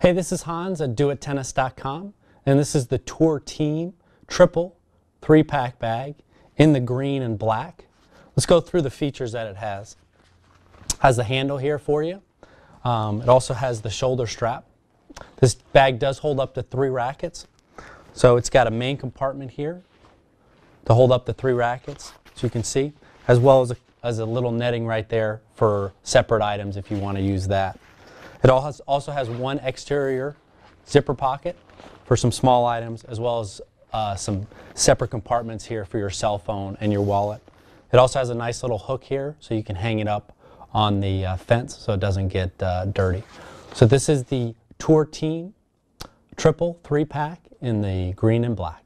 Hey, this is Hans at doittennis.com, and this is the Tour Team Triple three pack bag in the green and black. Let's go through the features that it has. Has the handle here for you. Um, it also has the shoulder strap. This bag does hold up to three rackets. So it's got a main compartment here to hold up the three rackets, as you can see, as well as a, as a little netting right there for separate items if you want to use that. It also has one exterior zipper pocket for some small items, as well as uh, some separate compartments here for your cell phone and your wallet. It also has a nice little hook here so you can hang it up on the uh, fence so it doesn't get uh, dirty. So this is the Tour Team triple three Pack in the green and black.